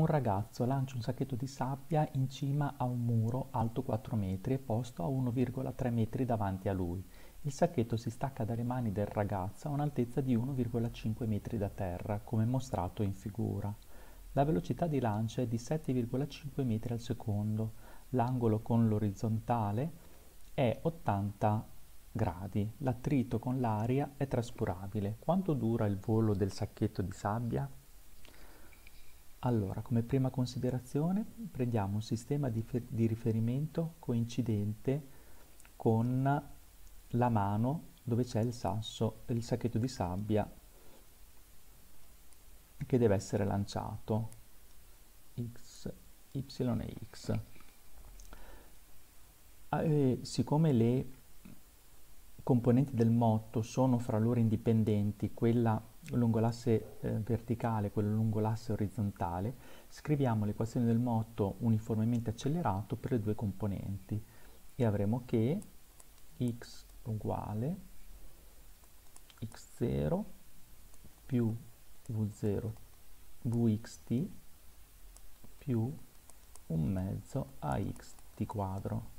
Un ragazzo lancia un sacchetto di sabbia in cima a un muro alto 4 metri e posto a 1,3 metri davanti a lui. Il sacchetto si stacca dalle mani del ragazzo a un'altezza di 1,5 metri da terra, come mostrato in figura. La velocità di lancio è di 7,5 metri al secondo. L'angolo con l'orizzontale è 80 gradi. L'attrito con l'aria è trascurabile. Quanto dura il volo del sacchetto di sabbia? Allora, come prima considerazione prendiamo un sistema di, di riferimento coincidente con la mano dove c'è il sasso, il sacchetto di sabbia che deve essere lanciato x, y e x. Ah, e siccome le componenti del motto sono fra loro indipendenti, quella lungo l'asse eh, verticale, quello lungo l'asse orizzontale, scriviamo l'equazione del motto uniformemente accelerato per le due componenti e avremo che x uguale x0 più v0 vxt più un mezzo a xt quadro.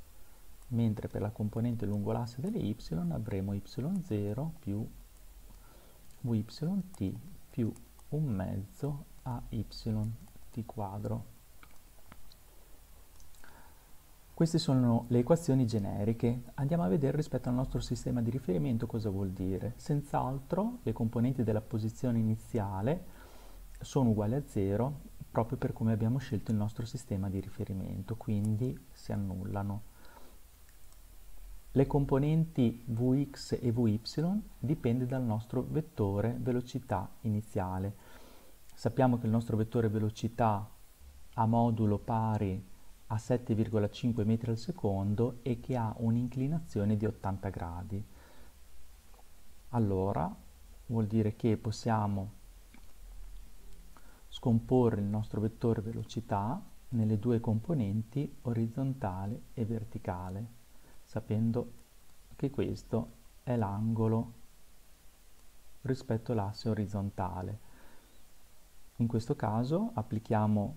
Mentre per la componente lungo l'asse delle y avremo y0 più vyt più un mezzo a yt quadro. Queste sono le equazioni generiche. Andiamo a vedere rispetto al nostro sistema di riferimento cosa vuol dire. Senz'altro le componenti della posizione iniziale sono uguali a 0 proprio per come abbiamo scelto il nostro sistema di riferimento, quindi si annullano. Le componenti Vx e Vy dipende dal nostro vettore velocità iniziale. Sappiamo che il nostro vettore velocità ha modulo pari a 7,5 metri al secondo e che ha un'inclinazione di 80 gradi. Allora vuol dire che possiamo scomporre il nostro vettore velocità nelle due componenti orizzontale e verticale sapendo che questo è l'angolo rispetto all'asse orizzontale. In questo caso applichiamo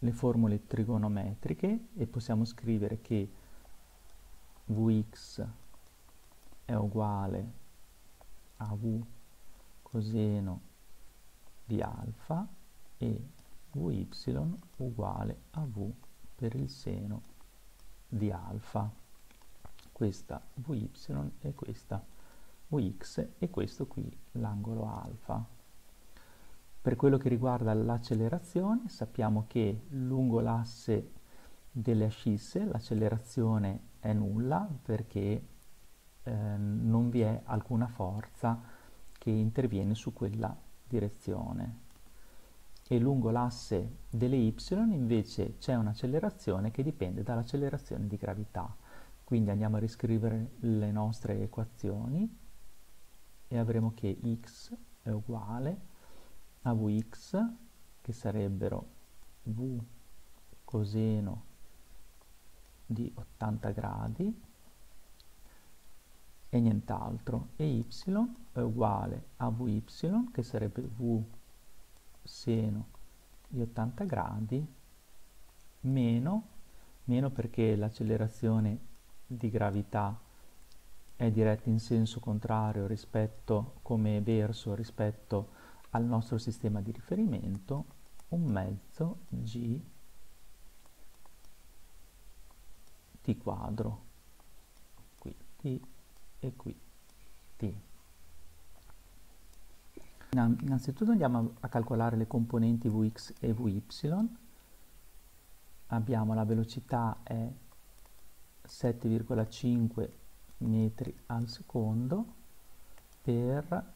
le formule trigonometriche e possiamo scrivere che Vx è uguale a V coseno di alfa e Vy uguale a V per il seno di alfa questa Vy e questa Vx e questo qui l'angolo alfa. Per quello che riguarda l'accelerazione sappiamo che lungo l'asse delle ascisse l'accelerazione è nulla perché eh, non vi è alcuna forza che interviene su quella direzione e lungo l'asse delle y invece c'è un'accelerazione che dipende dall'accelerazione di gravità. Quindi andiamo a riscrivere le nostre equazioni e avremo che x è uguale a vx, che sarebbero v coseno di 80 gradi e nient'altro. E y è uguale a vy che sarebbe v seno di 80 gradi meno, meno perché l'accelerazione di gravità è diretta in senso contrario rispetto come verso rispetto al nostro sistema di riferimento, un mezzo g t quadro, qui t e qui t. Innanzitutto andiamo a calcolare le componenti Vx e Vy. Abbiamo la velocità è 7,5 metri al secondo per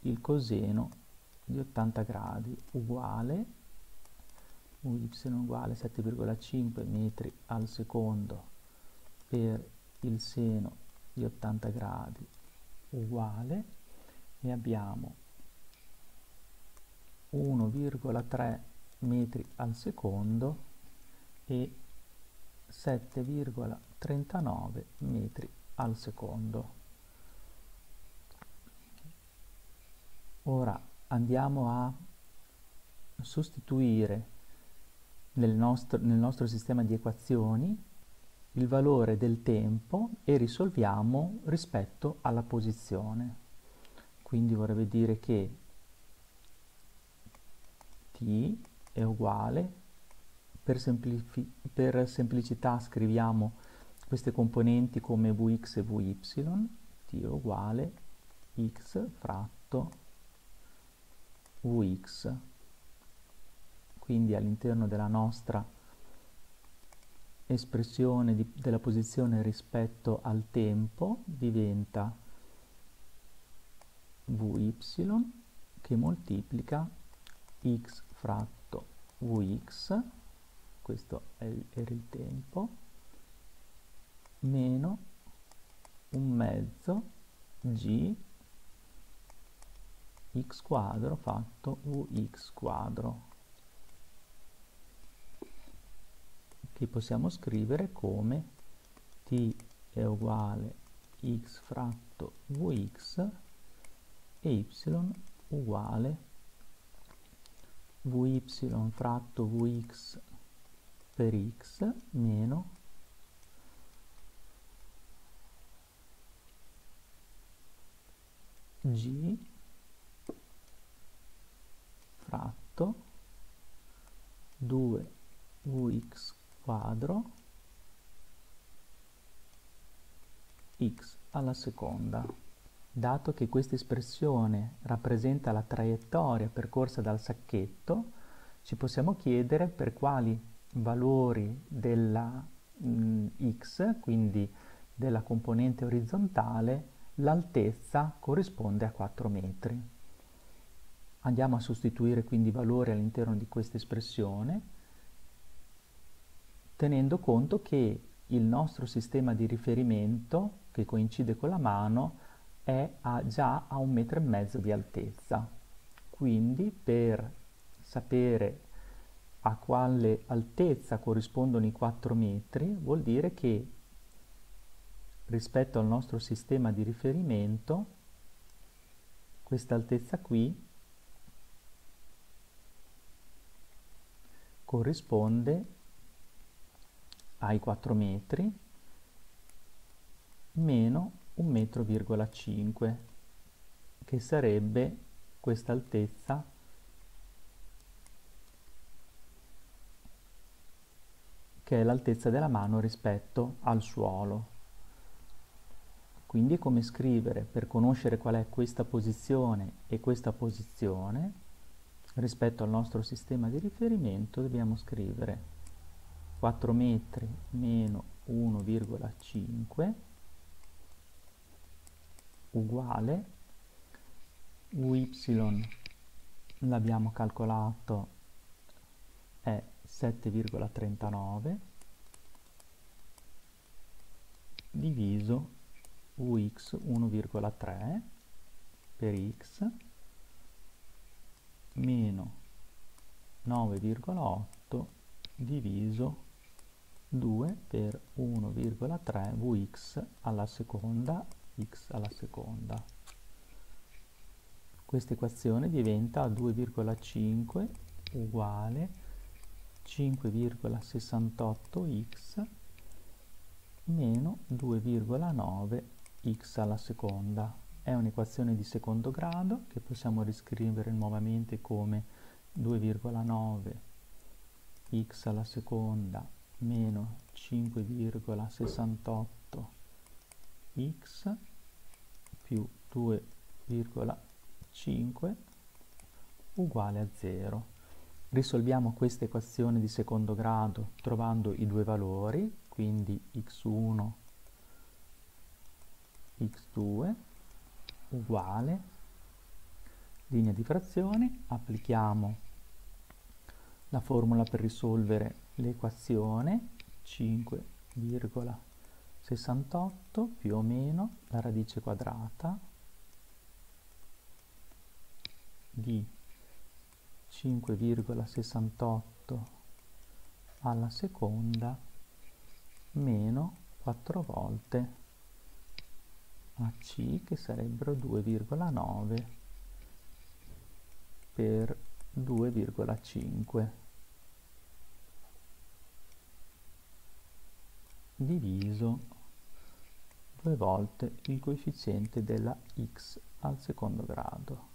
il coseno di 80 gradi uguale uy uguale 7,5 metri al secondo per il seno di 80 gradi uguale e abbiamo 1,3 metri al secondo e 7,39 metri al secondo. Ora andiamo a sostituire nel nostro, nel nostro sistema di equazioni il valore del tempo e risolviamo rispetto alla posizione. Quindi vorrebbe dire che t è uguale, per, per semplicità scriviamo queste componenti come vx e vy, t uguale x fratto vx. Quindi all'interno della nostra espressione di, della posizione rispetto al tempo diventa vy che moltiplica x fratto vx, questo era il tempo, meno un mezzo g x quadro fatto vx quadro che possiamo scrivere come t è uguale x fratto vx e y uguale vy fratto vx per x meno g fratto 2 vx quadro x alla seconda. Dato che questa espressione rappresenta la traiettoria percorsa dal sacchetto, ci possiamo chiedere per quali valori della mh, x, quindi della componente orizzontale, l'altezza corrisponde a 4 metri. Andiamo a sostituire quindi i valori all'interno di questa espressione tenendo conto che il nostro sistema di riferimento, che coincide con la mano, è a, già a un metro e mezzo di altezza. Quindi per sapere a quale altezza corrispondono i 4 metri, vuol dire che rispetto al nostro sistema di riferimento, questa altezza qui corrisponde ai 4 metri meno 1 metro,5 che sarebbe questa altezza che è l'altezza della mano rispetto al suolo. Quindi come scrivere per conoscere qual è questa posizione e questa posizione rispetto al nostro sistema di riferimento dobbiamo scrivere 4 metri meno 1,5 uguale uy l'abbiamo calcolato è 7,39 diviso ux 1,3 per x meno 9,8 diviso 2 per 1,3 Vx alla seconda x alla seconda. Questa equazione diventa 2,5 uguale 5,68x meno 2,9 x alla seconda. È un'equazione di secondo grado che possiamo riscrivere nuovamente come 2,9 x alla seconda meno 5,68 x più 2,5 uguale a 0. Risolviamo questa equazione di secondo grado trovando i due valori, quindi x1, x2 uguale, linea di frazione, applichiamo la formula per risolvere l'equazione 5,68 più o meno la radice quadrata di 5,68 alla seconda meno 4 volte a C che sarebbero 2,9 per 2,5 diviso due volte il coefficiente della x al secondo grado.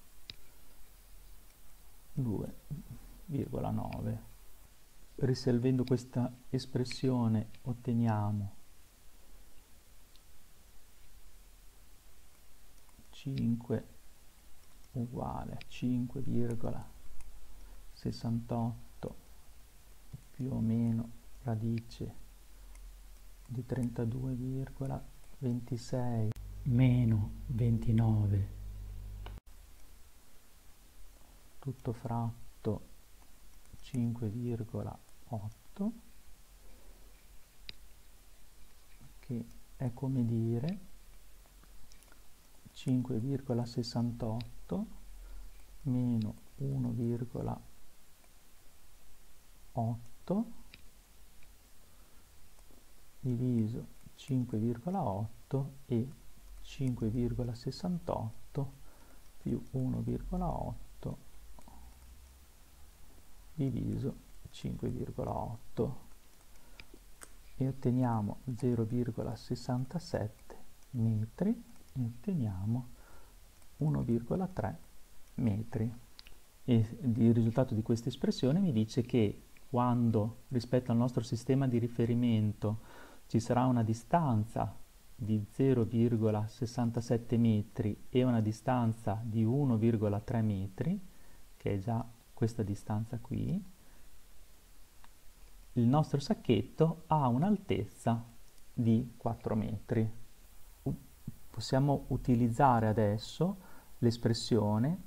2,9 risolvendo questa espressione otteniamo 5 uguale a 5,68 più o meno radice di 32,26 meno 29 tutto fratto 5,8 che è come dire 5,68 meno 1,8 diviso 5,8 e 5,68 più 1,8 diviso 5,8 e otteniamo 0,67 metri otteniamo 1,3 metri. E il risultato di questa espressione mi dice che quando rispetto al nostro sistema di riferimento ci sarà una distanza di 0,67 metri e una distanza di 1,3 metri, che è già questa distanza qui, il nostro sacchetto ha un'altezza di 4 metri possiamo utilizzare adesso l'espressione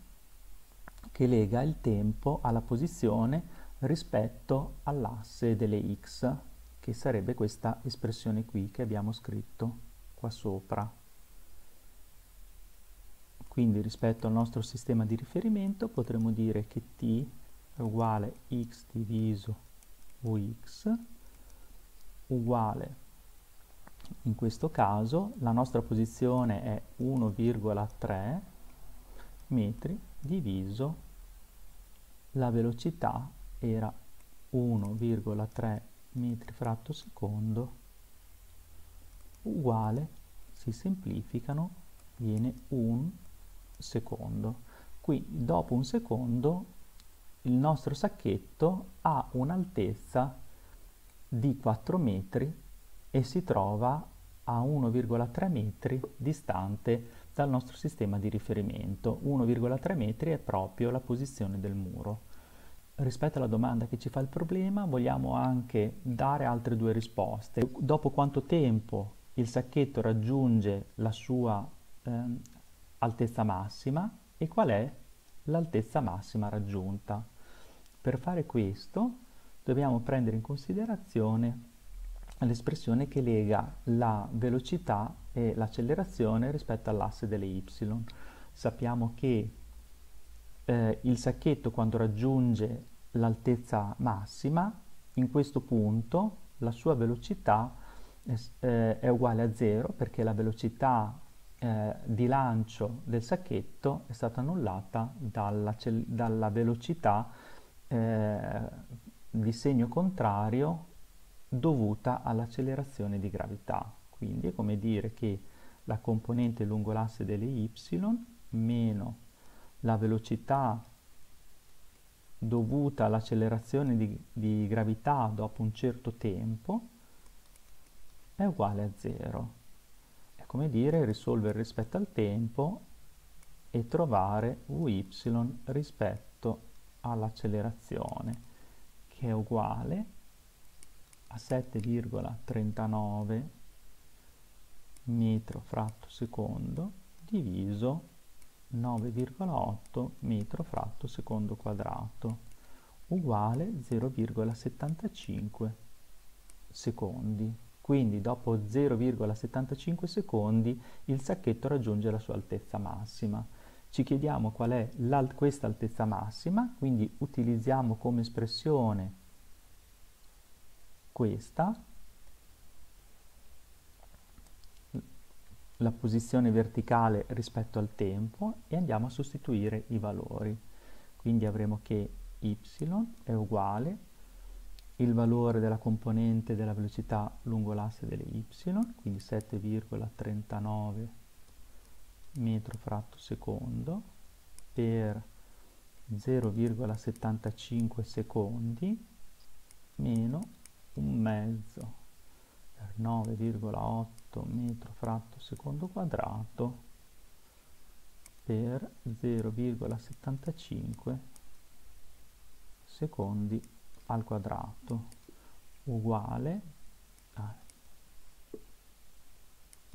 che lega il tempo alla posizione rispetto all'asse delle x, che sarebbe questa espressione qui che abbiamo scritto qua sopra. Quindi rispetto al nostro sistema di riferimento potremo dire che t è uguale x diviso ux uguale in questo caso la nostra posizione è 1,3 metri diviso la velocità era 1,3 metri fratto secondo uguale, si semplificano, viene un secondo. Qui dopo un secondo il nostro sacchetto ha un'altezza di 4 metri e si trova a 1,3 metri distante dal nostro sistema di riferimento. 1,3 metri è proprio la posizione del muro. Rispetto alla domanda che ci fa il problema, vogliamo anche dare altre due risposte. Dopo quanto tempo il sacchetto raggiunge la sua eh, altezza massima e qual è l'altezza massima raggiunta. Per fare questo dobbiamo prendere in considerazione l'espressione che lega la velocità e l'accelerazione rispetto all'asse delle y. Sappiamo che eh, il sacchetto quando raggiunge l'altezza massima, in questo punto la sua velocità eh, è uguale a zero perché la velocità eh, di lancio del sacchetto è stata annullata dalla, dalla velocità eh, di segno contrario dovuta all'accelerazione di gravità. Quindi è come dire che la componente lungo l'asse delle y meno la velocità dovuta all'accelerazione di, di, gravità dopo un certo tempo è uguale a zero. È come dire risolvere rispetto al tempo e trovare Vy rispetto all'accelerazione che è uguale a 7,39 metro fratto secondo diviso 9,8 metro fratto secondo quadrato uguale 0,75 secondi. Quindi dopo 0,75 secondi il sacchetto raggiunge la sua altezza massima. Ci chiediamo qual è questa altezza massima, quindi utilizziamo come espressione questa, la posizione verticale rispetto al tempo e andiamo a sostituire i valori. Quindi avremo che y è uguale il valore della componente della velocità lungo l'asse delle y, quindi 7,39 metro fratto secondo per 0,75 secondi meno un mezzo per 9,8 metro fratto secondo quadrato per 0,75 secondi al quadrato uguale a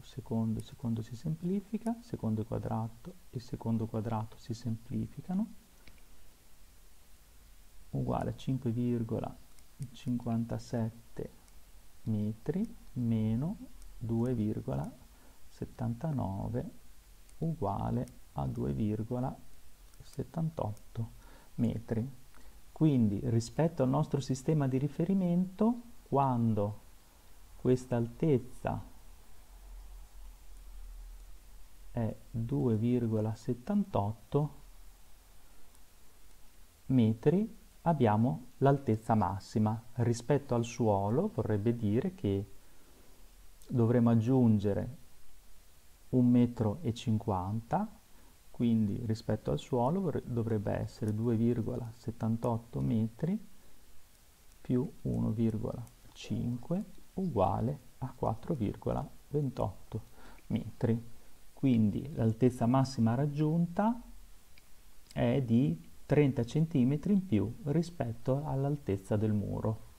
secondo, secondo si semplifica, secondo quadrato e secondo quadrato si semplificano, uguale a 5,57 metri meno 2,79 uguale a 2,78 metri. Quindi rispetto al nostro sistema di riferimento, quando questa altezza è 2,78 metri, abbiamo l'altezza massima. Rispetto al suolo vorrebbe dire che dovremo aggiungere 1,50 metro quindi rispetto al suolo dovrebbe essere 2,78 metri più 1,5 uguale a 4,28 metri. Quindi l'altezza massima raggiunta è di 30 cm in più rispetto all'altezza del muro.